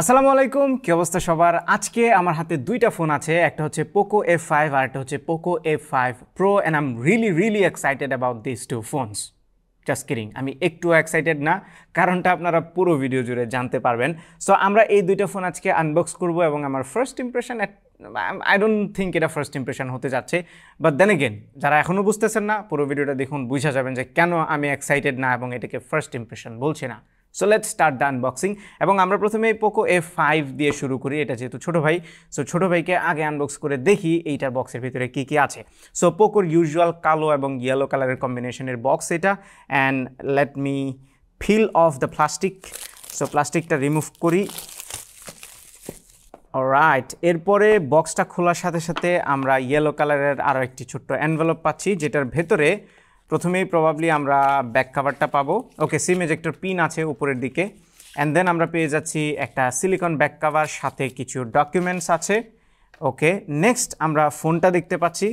আসসালামু আলাইকুম, কি অবস্থা সবার? আজকে আমার হাতে দুইটা ফোন আছে, একটা হচ্ছে পোকো এফ ফাইভ আর একটা হচ্ছে Poco F five pro and am really really excited about this two phones just কিরিং আমি একটু এক্সাইটেড না, কারণটা আপনারা পুরো ভিডিও জুড়ে জানতে পারবেন। সো আমরা এই দুইটা ফোন আজকে আনবক্স করব এবং আমার first impression I don't think এটা ফার্স্ট ইমপ্রেশন হতে যাচ্ছে। বাট দেন এগেন যারা এখনও বুঝতেছেন না, পুরো ভিডিওটা দেখুন, বুঝা যাবেন যে কেন আমি এক্সাইটেড না এবং এটাকে ফার্স্ট ইমপ্রেশন বলছি না। So let start the unboxing এবং আমরা প্রথমে পোকো এফ ফাইভ দিয়ে শুরু করি। এটা যেহেতু ছোটো ভাই। সো ছোটো ভাইকে আগে আনবক্স করে দেখি এইটার বক্সের ভিতরে কী কী আছে। সো পোকোর ইউজুয়াল কালো এবং ইয়েলো কালারের কম্বিনেশনের বক্স এটা। And let me peel off the plastic so প্লাস্টিকটা রিমুভ করি। রাইট এরপরে বক্সটা খোলার সাথে সাথে আমরা ইয়েলো কালারের আরও একটি ছোট্ট অ্যানভেলপ পাচ্ছি, যেটার ভেতরে প্রথমেই প্রবাবলি আমরা ব্যাক কাভারটা পাবো। ওকে সিম এজেক্টর পিন আছে উপরের দিকে। অ্যান্ড দেন আমরা পেয়ে যাচ্ছি একটা সিলিকন ব্যাক কাভার সাথে কিছু ডকুমেন্টস আছে। ওকে নেক্সট আমরা ফোনটা দেখতে পাচ্ছি।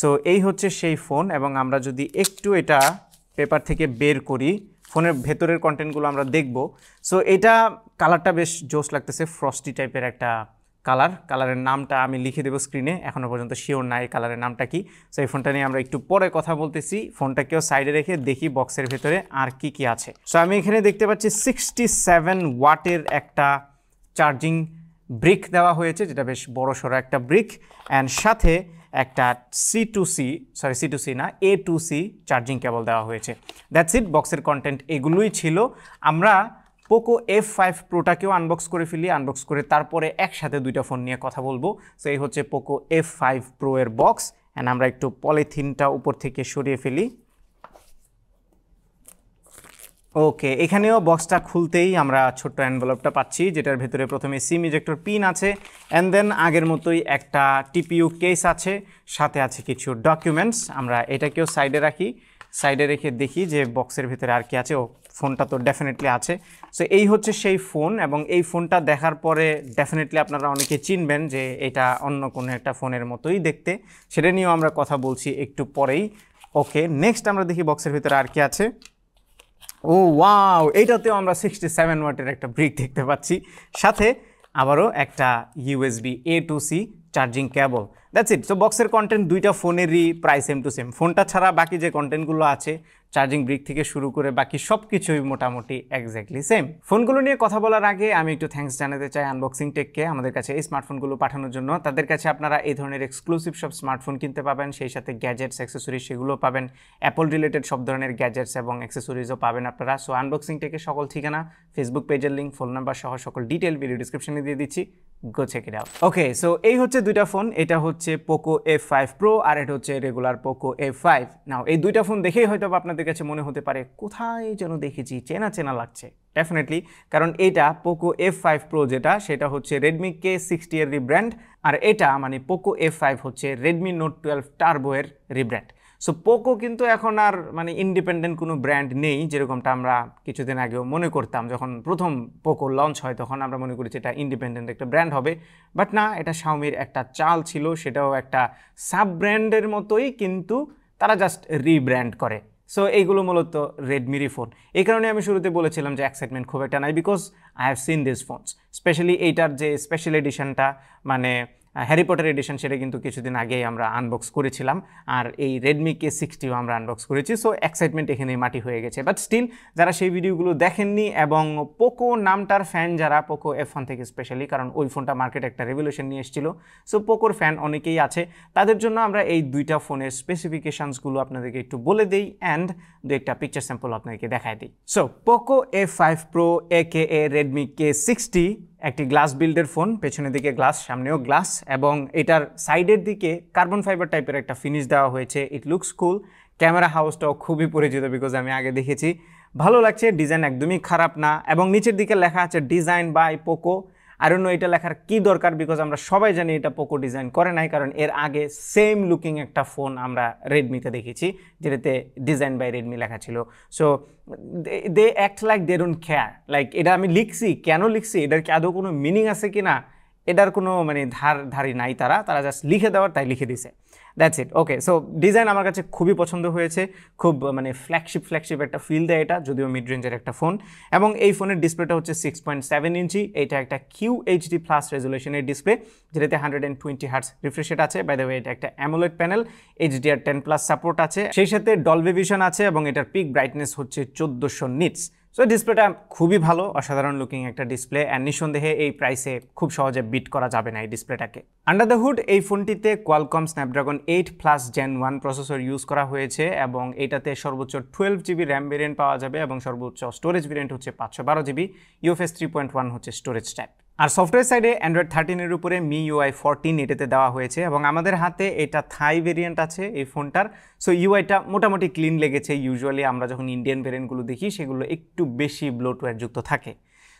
সো এই হচ্ছে সেই ফোন এবং আমরা যদি একটু এটা পেপার থেকে বের করি ফোনের ভেতরের কন্টেন্টগুলো আমরা দেখব। সো এটা কালারটা বেশ জোস লাগতেছে ফ্রস্টি টাইপের একটা কালার, কালারের নামটা আমি লিখে দেবো স্ক্রিনে এখনও পর্যন্ত শিওর নাই কালারের নামটা কি। সো এই ফোনটা নিয়ে আমরা একটু পরে কথা বলতেছি। ফোনটাকেও সাইডে রেখে দেখি বক্সের ভেতরে আর কি কি আছে। সো আমি এখানে দেখতে পাচ্ছি সিক্সটি সেভেন ওয়াটের একটা চার্জিং ব্রিক দেওয়া হয়েছে, যেটা বেশ বড় সড়ো একটা ব্রিক অ্যান্ড সাথে একটা C to C sorry C to C না A to C charging cable দেওয়া হয়েছে। দ্যাটস ইট বক্সের কন্টেন্ট এগুলোই ছিল। আমরা পোকো এফ ফাইভ প্রোটাকেও আনবক্স করে ফেলি আনবক্স করে তারপরে একসাথে দুইটা ফোন নিয়ে কথা বলব। সো এই হচ্ছে পোকো এফ ফাইভ প্রো এর বক্স অ্যান্ড আমরা একটু পলিথিনটা উপর থেকে সরিয়ে ফেলি। ওকে এখানেও বক্সটা খুলতেই আমরা ছোট্ট অ্যানভেলপটা পাচ্ছি, যেটার ভেতরে প্রথমে সিম ইজেক্টর পিন আছে অ্যান্ড দেন আগের মতোই একটা টিপিইউ কেস আছে, সাথে আছে কিছু ডকুমেন্টস আমরা এটাকেও সাইডে রাখি। সাইডে রেখে দেখি যে বক্সের ভিতরে আর কি আছে। ও ফোনটা তো ডেফিনেটলি আছে। সো এই হচ্ছে সেই ফোন এবং এই ফোনটা দেখার পরে ডেফিনেটলি আপনারা অনেকে চিনবেন যে এটা অন্য কোনো একটা ফোনের মতোই দেখতে। সেটা নিয়েও আমরা কথা বলছি একটু পরেই। ওকে নেক্সট আমরা দেখি বক্সের ভিতরে আর কি আছে। ও ওয়াও এইটাতেও আমরা সিক্সটি সেভেন ওয়াটের একটা ব্রিক দেখতে পাচ্ছি। সাথে আবারও একটা USB A to C charging cable that's it so বক্সের কন্টেন্ট দুইটা ফোনেরই প্রায় সেম টু সেম ফোনটা ছাড়া বাকি যে কন্টেন্টগুলো আছে চার্জিং ব্রিক থেকে শুরু করে বাকি সব কিছুই মোটামুটি এক্স্যাক্টলি সেম ফোনগুলো নিয়ে কথা বলার আগে আমি একটু থ্যাঙ্কস জানাতে চাই আনবক্সিং টেককে আমাদের কাছে এই স্মার্টফোনগুলো পাঠানোর জন্য। তাদের কাছে আপনারা এই ধরনের এক্সক্লুসিভ সব স্মার্টফোন কিনতে পাবেন, সেই সাথে গ্যাজেটস অ্যাক্সেসরিজ সেগুলো পাবেন। অ্যাপল রিলেটেড সব ধরনের গ্যাজেটস এবং অ্যাক্সেসরিজও পাবেন আপনারা। সো আনবক্সিং টেকের সকল ঠিকানা ফেসবুক পেজের লিঙ্ক ফোন নাম্বার সহ সকল ডিটেল ভিডিও ডিসক্রিপশনে দিয়ে দিচ্ছি। Go check it out okay so এই হচ্ছে দুইটা ফোন, এটা হচ্ছে পোকো এফ ফাইভ প্রো আর এটা হচ্ছে regular Poco F five now এই দুইটা ফোন দেখেই হয়তো আপনাদের কাছে মনে হতে পারে, কোথায় যেন দেখেছি, চেনা চেনা লাগছে। ডেফিনেটলি কারণ এটা পোকো এফ ফাইভ প্রো যেটা, সেটা হচ্ছে রেডমি কে সিক্সটি এর রিব্র্যান্ড আর এটা মানে পোকো এফ ফাইভ হচ্ছে রেডমি নোট টুয়েলভ টার্বো এর রিব্র্যান্ড সো পোকো কিন্তু এখন আর মানে ইন্ডিপেন্ডেন্ট কোনো ব্র্যান্ড নেই, যেরকমটা আমরা কিছুদিন আগেও মনে করতাম। যখন প্রথম পোকো লঞ্চ হয়, তখন আমরা মনে করি যে এটা ইন্ডিপেন্ডেন্ট একটা ব্র্যান্ড হবে। বাট না, এটা শাওমির একটা চাল ছিল, সেটাও একটা সাব ব্র্যান্ডের মতোই, কিন্তু তারা জাস্ট রিব্র্যান্ড করে। সো এইগুলো মূলত রেডমিরই ফোন এই কারণে আমি শুরুতে বলেছিলাম যে এক্সাইটমেন্ট খুব একটা নাই because I have seen this phones specially এইটার যে স্পেশাল এডিশনটা মানে হ্যারি পটার এডিশন সেটা কিন্তু কিছুদিন আগেই আমরা আনবক্স করেছিলাম, আর এই রেডমি কে সিক্সটিও আমরা আনবক্স করেছি সো এক্সাইটমেন্ট এখানে মাটি হয়ে গেছে। বাট স্টিল যারা সেই ভিডিওগুলো দেখেননি এবং পোকো নামটার ফ্যান যারা পোকো এফ ওয়ান থেকে স্পেশালি কারণ ওই ফোনটা মার্কেটে একটা রেভলিউশন নিয়ে এসেছিল সো পোকোর ফ্যান অনেকেই আছে। তাদের জন্য আমরা এই দুইটা ফোনের স্পেসিফিকেশানসগুলো আপনাদেরকে একটু বলে দিই অ্যান্ড দু একটা পিকচার স্যাম্পল আপনাদেরকে দেখায় দিই। So Poco F five pro a k a Redmi K sixty একটি গ্লাস বিল্ডের ফোন পেছনের দিকে গ্লাস সামনেও গ্লাস এবং এটার সাইডের দিকে কার্বন ফাইবার টাইপের একটা ফিনিশ দেওয়া হয়েছে। ইট লুকস কুল ক্যামেরা হাউসটাও খুবই পরিচিত বিকজ আমি আগে দেখেছি। ভালো লাগছে ডিজাইন একদমই খারাপ না, এবং নিচের দিকে লেখা আছে ডিজাইন বাই পোকো আর অন্য এটা লেখার কি দরকার বিকজ আমরা সবাই জানি এটা পোকো ডিজাইন করে নাই, কারণ এর আগে সেম লুকিং একটা ফোন আমরা রেডমিতে দেখেছি, যেটাতে ডিজাইন বাই রেডমি লেখা ছিল। So they act like they don't care like এটা আমি লিখছি, কেন লিখছি, এটার কি আদৌ কোনো মিনিং আছে কি না এটার কোনো মানে ধার ধারি নাই তারা তারা জাস্ট লিখে দেওয়ার, তাই লিখে দিছে। That's it okay so design আমার কাছে খুবই পছন্দ হয়েছে। খুব মানে ফ্ল্যাগশিপ ফ্ল্যাগশিপ একটা ফিল দেয় এটা, যদিও মিড রেঞ্জের একটা ফোন এবং এই ফোনের ডিসপ্লেটা হচ্ছে সিক্স পয়েন্ট সেভেন ইঞ্চি এটা একটা কিউ এইচডি প্লাস রেজুলেশনের ডিসপ্লে যেটাতে hundred and twenty hertz refresh rate আছে। বাই দ্য ওয়ে এটা একটা AMOLED panel HDR ten plus support আছে। সেই সাথে ডলভি ভিশন আছে এবং এটার পিক ব্রাইটনেস হচ্ছে চোদ্দোশো নিটস সো ডিসপ্লেটা খুবই ভালো, অসাধারণ লুকিং একটা ডিসপ্লে অ্যান্ড নিঃসন্দেহে এই প্রাইসে খুব সহজে বিট করা যাবে না এই ডিসপ্লেটাকে আন্ডার দ্য হুড এই ফোনটিতে Qualcomm Snapdragon eight plus gen one processor use করা হয়েছে, এবং এটাতে সর্বোচ্চ টুয়েলভ জিবি র্যাম ভেরিয়েন্ট পাওয়া যাবে, এবং সর্বোচ্চ স্টোরেজ ভেরিয়েন্ট হচ্ছে পাঁচশো বারো GB UFS three point one হচ্ছে স্টোরেজ টাইপ আর সফটওয়্যার সাইডে অ্যান্ড্রয়েড থার্টিনের উপরে মি ইউআই ফোরটিন এটাতে দেওয়া হয়েছে এবং আমাদের হাতে এটা থাই ভেরিয়েন্ট আছে এই ফোনটার। সো ইউআইটা মোটামুটি ক্লিন লেগেছে। ইউজুয়ালি আমরা যখন ইন্ডিয়ান ভেরিয়েন্টগুলো দেখি, সেগুলো একটু বেশি ব্লোটওয়্যার যুক্ত থাকে।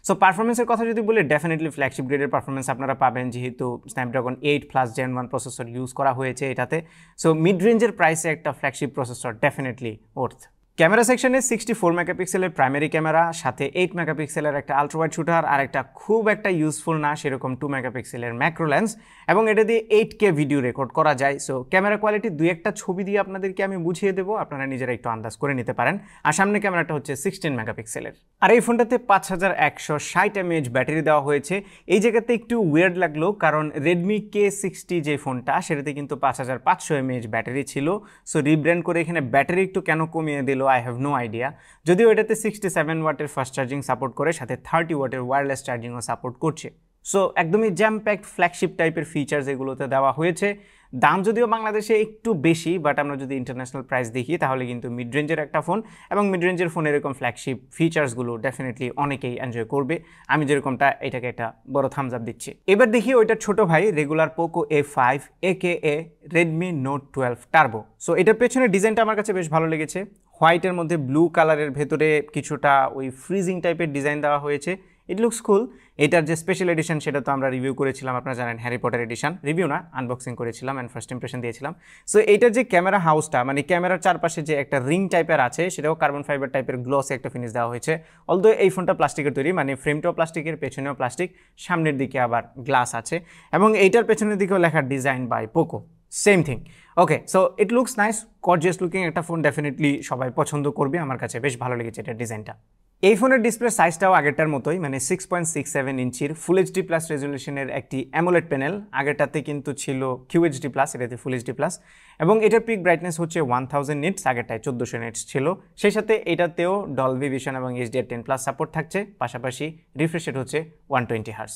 সো পারফরমেন্সের কথা যদি বলি ডেফিনেটলি ফ্ল্যাগশিপ গ্রেডের পারফরমেন্স আপনারা পাবেন, যেহেতু Snapdragon eight plus gen one processor use করা হয়েছে এটাতে। সো মিড রেঞ্জের প্রাইসে একটা flagship processor definitely worth camera সেকশনে সিক্সটি ফোর মেগাপিক্সেলের প্রাইমারি ক্যামেরা, সাথে এইট মেগাপিক্সেলের একটা আলট্রাওয়াইড শুটার আর একটা খুব একটা ইউজফুল না সেরকম টু মেগাপিক্সেলের ম্যাক্রো লেন্স এবং এটা দিয়ে এইট কে ভিডিও রেকর্ড করা যায়। সো ক্যামেরা কোয়ালিটি দুই একটা ছবি দিয়ে আপনাদেরকে আমি বুঝিয়ে দেবো, আপনারা নিজেরা একটু আন্দাজ করে নিতে পারেন। আর সামনে ক্যামেরাটা হচ্ছে সিক্সটিন মেগাপিক্সেলের। আর এই ফোনটাতে পাঁচ হাজার একশো ষাট এমএএচ ব্যাটারি দেওয়া হয়েছে। এই জায়গাতে একটু ওয়ের্ড লাগল, কারণ রেডমি কে সিক্সটি যে ফোনটা, সেটাতে কিন্তু পাঁচ হাজার পাঁচশো এমএএচ ব্যাটারি ছিল। সো রিব্র্যান্ড করে এখানে ব্যাটারি একটু কেন কমিয়ে দিল? আই হ্যাভ নো আইডিয়া যদিও এটাতে সিক্সটি সেভেন ওয়াটের ফাস্ট চার্জিং সাপোর্ট করে, সাথে থার্টি ওয়াটের ওয়্যারলেস চার্জিংও সাপোর্ট করছে। সো একদমই জ্যাম প্যাক্ট ফ্ল্যাগশিপ টাইপের ফিচার্স এগুলোতে দেওয়া হয়েছে। দাম যদিও বাংলাদেশে একটু বেশি বাট আমরা যদি ইন্টারন্যাশনাল প্রাইস দেখি, তাহলে কিন্তু মিড রেঞ্জের একটা ফোন এবং মিড রেঞ্জের ফোন এরকম ফ্ল্যাগশিপ ফিচার্সগুলো ডেফিনেটলি অনেকেই এনজয় করবে। আমি যেরকমটা এটাকে একটা বড় থামস আপ দিচ্ছি। এবার দেখি ওইটা ছোট ভাই regular Poco F five a k a Redmi note twelve turbo so এটার পেছনে ডিজাইনটা আমার কাছে বেশ ভালো লেগেছে। হোয়াইটের মধ্যে ব্লু কালারের ভেতরে কিছুটা ওই ফ্রিজিং টাইপের ডিজাইন দেওয়া হয়েছে। ইট লুকস কুল এটার যে স্পেশাল এডিশন সেটা তো আমরা রিভিউ করেছিলাম, আপনারা জানেন হ্যারি পটার এডিশন রিভিউ না আনবক্সিং করেছিলাম অ্যান্ড ফার্স্ট ইম্প্রেশন দিয়েছিলাম। সো এইটার যে ক্যামেরা হাউসটা মানে ক্যামেরার চারপাশে যে একটা রিং টাইপের আছে, সেটাও কার্বন ফাইবার টাইপের গ্লসে একটা ফিনিশ দেওয়া হয়েছে। অলদো এই ফোনটা প্লাস্টিকের তৈরি মানে ফ্রেমটাও প্লাস্টিকের পেছনেও প্লাস্টিক সামনের দিকে আবার গ্লাস আছে। এবং এইটার পেছনের দিকেও লেখা design by Poco same thing okay so it looks nice gorgeous looking একটা ফোন ডেফিনেটলি সবাই পছন্দ করবে, আমার কাছে বেশ ভালো লেগেছে এটার ডিজাইনটা এই ফোনের ডিসপ্লে সাইজটাও আগেরটার মতোই মানে সিক্স পয়েন্ট সিক্স সেভেন ইঞ্চির ফুল এইচডি প্লাস রেজলিউশনের একটি অ্যামোলেড প্যানেল আগেরটাতে কিন্তু ছিল কিউ এইচডি প্লাস এটাতে ফুল এইচডি প্লাস এবং এটার পিক ব্রাইটনেস হচ্ছে ওয়ান থাউজেন্ড নিটস আগেরটায় চোদ্দোশো নিটস ছিল। সেই সাথে এটাতেও ডলভি ভিশন এবং এইচডিআর টেন প্লাস সাপোর্ট থাকছে। পাশাপাশি রিফ্রেশেট হচ্ছে one twenty hertz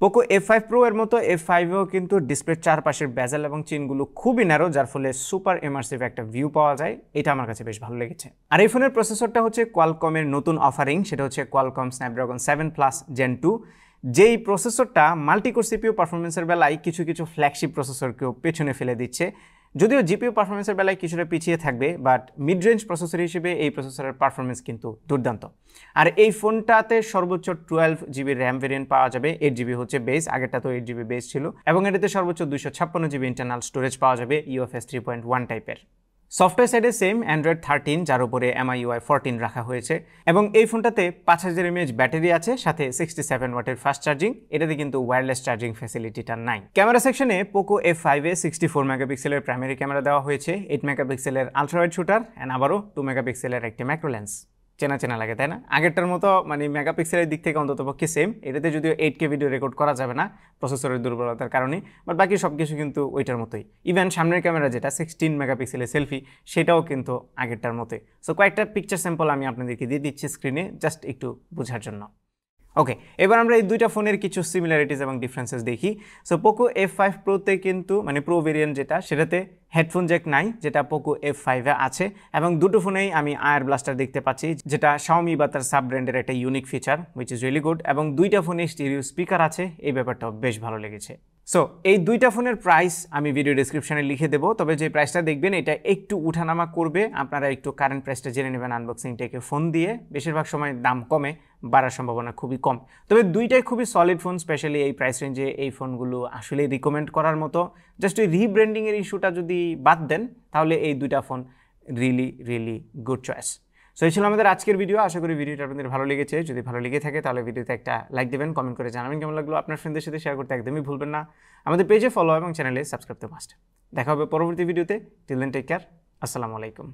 Poco F five pro এর মতো এফ ফাইভেও কিন্তু ডিসপ্লের চারপাশের ব্যাজেল এবং চিনগুলো খুবই ন্যারো যার ফলে সুপার এমার্সিভ একটা ভিউ পাওয়া যায়। এটা আমার কাছে বেশ ভালো লেগেছে। আর এই ফোনের প্রসেসরটা হচ্ছে কোয়ালকমের নতুন অফারিং সেটা হচ্ছে Qualcomm Snapdragon seven plus gen two যেই প্রসেসরটা মাল্টিকোর সিপিও পারফরমেন্সের বেলায় কিছু কিছু ফ্ল্যাগশিপ প্রসেসরকেও পেছনে ফেলে দিচ্ছে যদিও জিপিও পারফরমেন্সের বেলায় কিছুটা পিছিয়ে থাকবে বাট মিড রেঞ্জ প্রসেসর হিসেবে এই প্রসেসরের পারফরমেন্স কিন্তু দুর্দান্ত। আর এই ফোনটাতে সর্বোচ্চ টুয়েলভ জিবি র্যাম ভেরিয়েন্ট পাওয়া যাবে এইট জিবি হচ্ছে বেস আগেরটা তো এইট জিবি বেস ছিল, এবং এটাতে সর্বোচ্চ দুশো ছাপ্পান্ন জিবি ইন্টারনাল স্টোরেজ পাওয়া যাবে ইউএফএস থ্রি পয়েন্ট ওয়ান টাইপের সফটওয়্যার সাইডে সেম অ্যান্ড্রয়েড থার্টিন যার উপরে এমআইউআই ফোরটিন রাখা হয়েছে। এবং এই ফোনটাতে পাঁচ হাজার এমএএচ ব্যাটারি আছে, সাথে সিক্সটি সেভেন ওয়াটের ফাস্ট চার্জিং এটাতে কিন্তু ওয়্যারলেস চার্জিং ফেসিলিটিটা নাই। ক্যামেরা সেকশনে পোকো এফ ফাইভে সিক্সটি ফোর মেগাপিক্সেলের প্রাইমারি ক্যামেরা দেওয়া হয়েছে এইট মেগাপিক্সেলের আলট্রাওয়াইড শুটার অ্যান্ড আবারও টু মেগাপিক্সেলের একটি ম্যাক্রোলেন্স চেনা চেনা লাগে, তাই না? আগেরটার মতো মানে মেগাপিক্সেলের দিক থেকে অন্তত পক্ষে সেম এটাতে যদিও এইট কে ভিডিও রেকর্ড করা যাবে না প্রসেসরের দুর্বলতার কারণে বাট বাকি সব কিছু কিন্তু ওইটার মতোই। ইভেন সামনের ক্যামেরা যেটা সিক্সটিন মেগাপিক্সেলের সেলফি সেটাও কিন্তু আগেরটার মতোই। সো কয়েকটা পিকচার স্যাম্পল আমি আপনাদেরকে দিয়ে দিচ্ছি স্ক্রিনে জাস্ট একটু বোঝার জন্য। ওকে এবার আমরা এই দুইটা ফোনের কিছু সিমিলারিটিস এবং ডিফারেন্সেস দেখি। সো পোকো এফ ফাইভ প্রোতে কিন্তু মানে প্রো ভেরিয়েন্ট যেটা, সেটাতে হেডফোন জ্যাক নাই, যেটা পোকো এফ ফাইভে আছে। এবং দুটো ফোনেই আমি আয়ার ব্লাস্টার দেখতে পাচ্ছি, যেটা শাওমি বা তার সাব ব্র্যান্ডের একটা unique feature which is really good এবং দুইটা ফোনে স্টিরিও স্পিকার আছে, এই ব্যাপারটাও বেশ ভালো লেগেছে। সো এই দুইটা ফোনের প্রাইস আমি ভিডিও ডিসক্রিপশনে লিখে দেবো, তবে যে প্রাইসটা দেখবেন, এটা একটু উঠানামা করবে। আপনারা একটু কারেন্ট প্রাইসটা জেনে নেবেন আনবক্সিং টেকে ফোন দিয়ে। বেশিরভাগ সময় দাম কমে বাড়ার সম্ভাবনা খুবই কম। তবে দুইটাই খুবই সলিড ফোন স্পেশালি এই প্রাইস রেঞ্জে এই ফোনগুলো আসলে রিকমেন্ড করার মতো। জাস্ট ওই রিব্র্যান্ডিংয়ের ইস্যুটা যদি বাদ দেন, তাহলে এই দুইটা phone really really good choice so এই ছিল আমাদের আজকের ভিডিও আশা করি ভিডিওটা আপনাদের ভালো লেগেছে। যদি ভালো লেগে থাকে, তাহলে ভিডিওতে একটা লাইক দেবেন কমেন্ট করে জানাবেন কেমন লাগল। আপনার ফ্রেন্ডদের সাথে শেয়ার করতে একদমই ভুলবেন না। আমাদের পেজে ফলো এবং চ্যানেলে সাবস্ক্রাইব করতে মাস্ট দেখা হবে পরবর্তী ভিডিওতে টিল দেন টেক কেয়ার আসসালামু আলাইকুম।